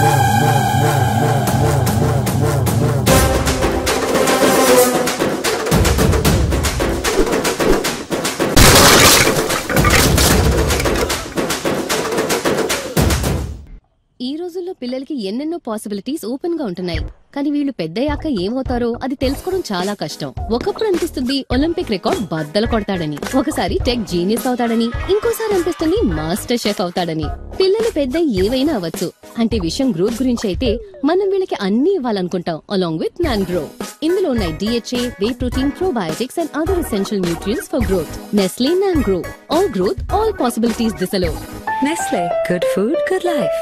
more, more, more, more. ఈ రోజుల్లో పిల్లలకి ఎన్నెన్నో పాసిబిలిటీస్ ఓపెన్గా ఉంటున్నాయి. కానీ వీళ్ళు పెద్దయ్యాక ఏమవుతారో అది తెలుసుకోవడం చాలా కష్టం. ఒకప్పుడు అనిపిస్తుంది ఒలింపిక్ రికార్డ్ బద్దలు కొడతాడని. ఒకసారి టెక్ జీనియస్ అవుతాడని ఇంకోసారి అనిపిస్తుంది మాస్టర్ షెఫ్ అవుతాడని. పిల్లలు పెద్ద ఏవైనా అవ్వచ్చు. అంటే విషయం గ్రోత్ గురించి అయితే మనం వీళ్ళకి అన్ని ఇవ్వాలనుకుంటాం అలాంగ్ విత్ నాన్ గ్రో ఇందులో ఉన్నాయి DHA whey protein probiotics and other essential nutrients for growth Nestle Nan Gro all growth all possibilities దిశలో. Nestle good food good life